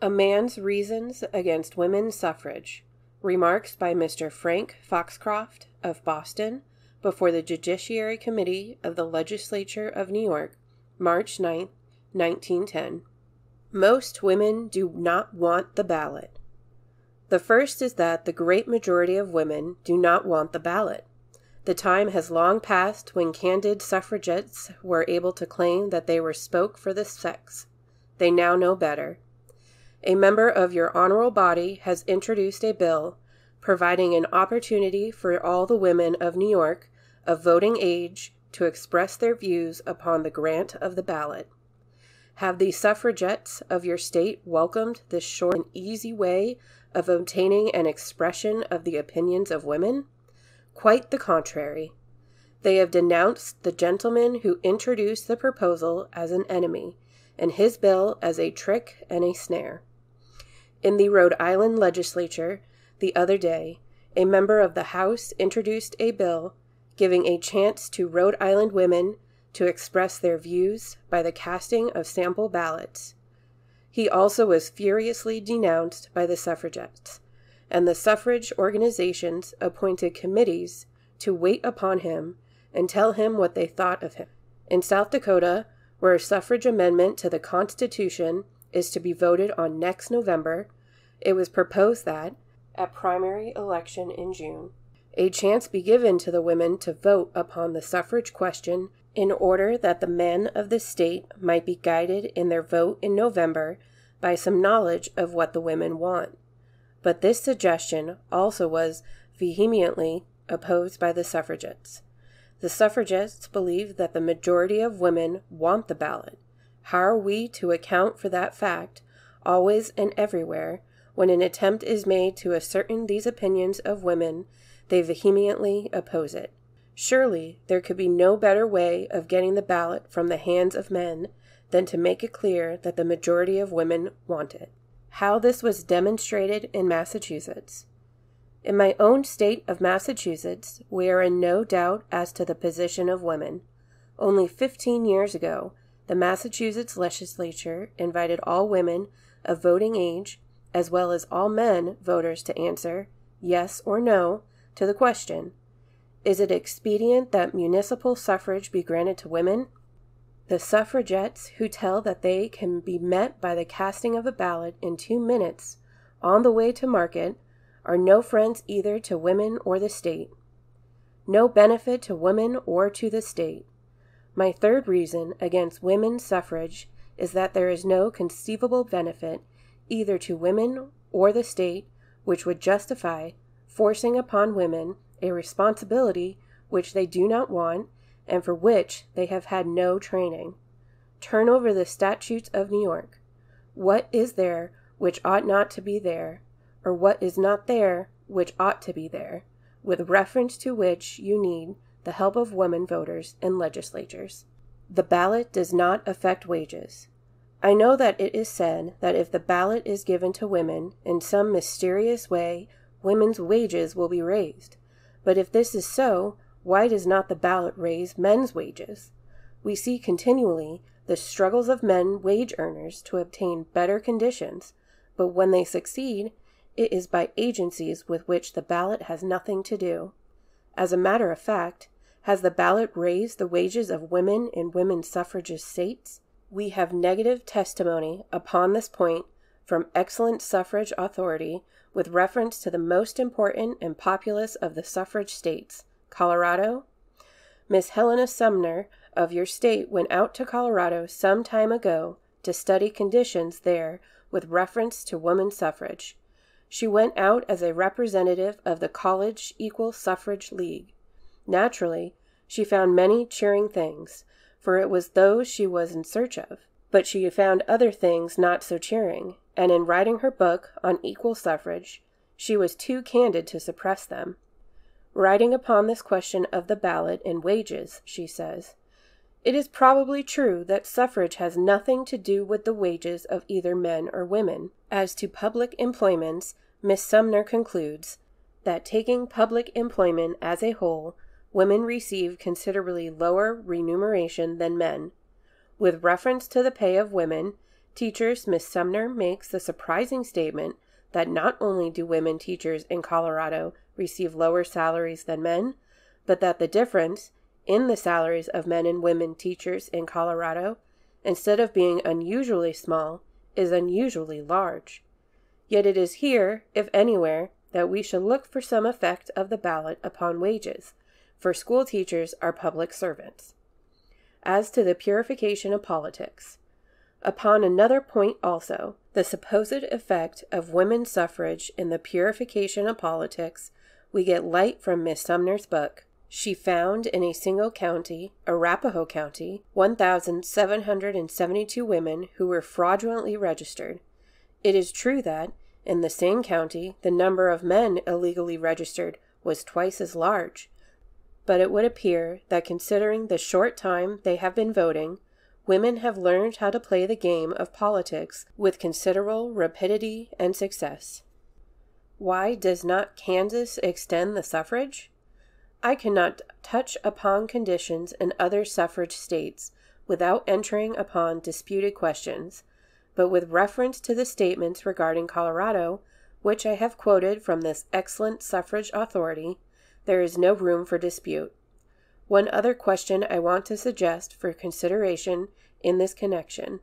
A Man's Reasons Against Women's Suffrage. Remarks by Mr. Frank Foxcroft of Boston before the Judiciary Committee of the Legislature of New York, March 9, 1910. Most women do not want the ballot. The first is that the great majority of women do not want the ballot. The time has long passed when candid suffragettes were able to claim that they were spoke for the sex. They now know better a member of your honorable body has introduced a bill providing an opportunity for all the women of New York of voting age to express their views upon the grant of the ballot. Have the suffragettes of your state welcomed this short and easy way of obtaining an expression of the opinions of women? Quite the contrary. They have denounced the gentleman who introduced the proposal as an enemy, and his bill as a trick and a snare. In the Rhode Island legislature, the other day, a member of the House introduced a bill giving a chance to Rhode Island women to express their views by the casting of sample ballots. He also was furiously denounced by the suffragettes, and the suffrage organizations appointed committees to wait upon him and tell him what they thought of him. In South Dakota, where a suffrage amendment to the Constitution is to be voted on next November, it was proposed that, at primary election in June, a chance be given to the women to vote upon the suffrage question in order that the men of the state might be guided in their vote in November by some knowledge of what the women want. But this suggestion also was vehemently opposed by the suffragettes. The suffragists believe that the majority of women want the ballot, how are we to account for that fact, always and everywhere, when an attempt is made to ascertain these opinions of women, they vehemently oppose it? Surely there could be no better way of getting the ballot from the hands of men than to make it clear that the majority of women want it. How this was demonstrated in Massachusetts. In my own state of Massachusetts, we are in no doubt as to the position of women. Only 15 years ago, the Massachusetts legislature invited all women of voting age, as well as all men voters, to answer yes or no to the question Is it expedient that municipal suffrage be granted to women? The suffragettes who tell that they can be met by the casting of a ballot in two minutes on the way to market are no friends either to women or the state. No benefit to women or to the state. My third reason against women's suffrage is that there is no conceivable benefit either to women or the state which would justify forcing upon women a responsibility which they do not want and for which they have had no training. Turn over the statutes of New York. What is there which ought not to be there, or what is not there which ought to be there, with reference to which you need the help of women voters in legislatures. The ballot does not affect wages. I know that it is said that if the ballot is given to women in some mysterious way, women's wages will be raised. But if this is so, why does not the ballot raise men's wages? We see continually the struggles of men wage earners to obtain better conditions, but when they succeed, it is by agencies with which the ballot has nothing to do. As a matter of fact, has the ballot raised the wages of women in women's suffragist states? We have negative testimony upon this point from excellent suffrage authority with reference to the most important and populous of the suffrage states, Colorado. Miss Helena Sumner of your state went out to Colorado some time ago to study conditions there with reference to woman suffrage. She went out as a representative of the College Equal Suffrage League. Naturally, she found many cheering things, for it was those she was in search of. But she found other things not so cheering, and in writing her book on equal suffrage, she was too candid to suppress them. Writing upon this question of the ballot and wages, she says, It is probably true that suffrage has nothing to do with the wages of either men or women. As to public employments, Miss Sumner concludes that taking public employment as a whole, women receive considerably lower remuneration than men. With reference to the pay of women, teachers, Miss Sumner makes the surprising statement that not only do women teachers in Colorado receive lower salaries than men, but that the difference in the salaries of men and women teachers in Colorado, instead of being unusually small, is unusually large. Yet it is here, if anywhere, that we should look for some effect of the ballot upon wages, for school teachers are public servants. As to the purification of politics, upon another point also, the supposed effect of women's suffrage in the purification of politics, we get light from Miss Sumner's book. She found in a single county, Arapahoe County, 1,772 women who were fraudulently registered. It is true that, in the same county, the number of men illegally registered was twice as large, but it would appear that considering the short time they have been voting, women have learned how to play the game of politics with considerable rapidity and success. Why does not Kansas extend the suffrage? I cannot touch upon conditions in other suffrage states without entering upon disputed questions, but with reference to the statements regarding Colorado, which I have quoted from this excellent suffrage authority, there is no room for dispute. One other question I want to suggest for consideration in this connection.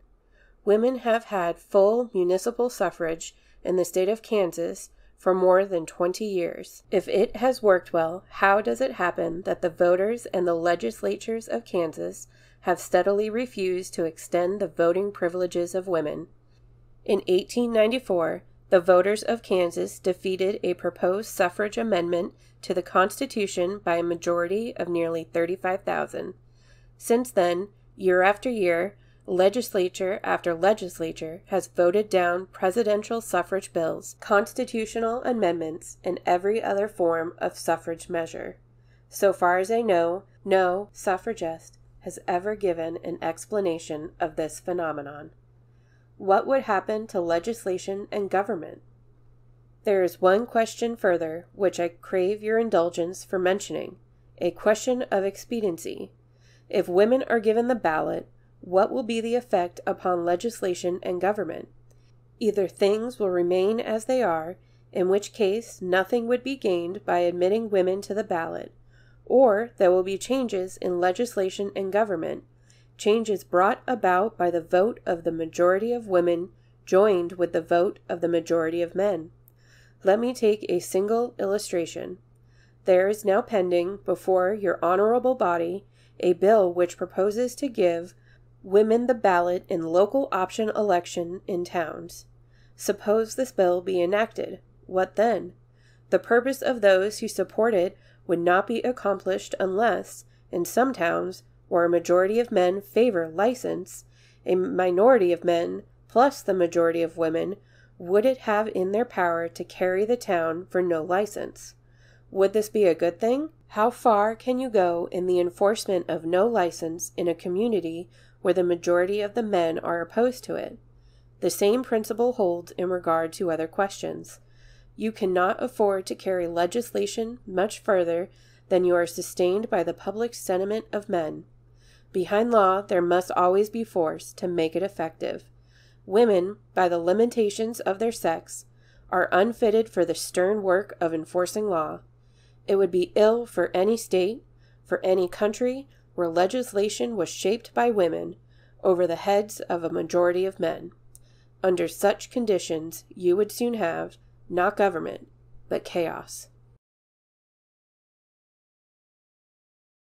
Women have had full municipal suffrage in the state of Kansas for more than 20 years. If it has worked well, how does it happen that the voters and the legislatures of Kansas have steadily refused to extend the voting privileges of women? In 1894, the voters of Kansas defeated a proposed suffrage amendment to the Constitution by a majority of nearly 35,000. Since then, year after year, legislature after legislature has voted down presidential suffrage bills, constitutional amendments, and every other form of suffrage measure. So far as I know, no suffragist has ever given an explanation of this phenomenon. What would happen to legislation and government? There is one question further which I crave your indulgence for mentioning a question of expediency. If women are given the ballot, what will be the effect upon legislation and government? Either things will remain as they are, in which case nothing would be gained by admitting women to the ballot, or there will be changes in legislation and government, changes brought about by the vote of the majority of women joined with the vote of the majority of men. Let me take a single illustration. There is now pending before your honorable body a bill which proposes to give women the ballot in local option election in towns. Suppose this bill be enacted. What then? The purpose of those who support it would not be accomplished unless, in some towns, where a majority of men favor license, a minority of men, plus the majority of women, would it have in their power to carry the town for no license? Would this be a good thing? How far can you go in the enforcement of no license in a community where the majority of the men are opposed to it? The same principle holds in regard to other questions. You cannot afford to carry legislation much further than you are sustained by the public sentiment of men. Behind law, there must always be force to make it effective. Women, by the limitations of their sex, are unfitted for the stern work of enforcing law. It would be ill for any state, for any country, where legislation was shaped by women over the heads of a majority of men. Under such conditions, you would soon have, not government, but chaos.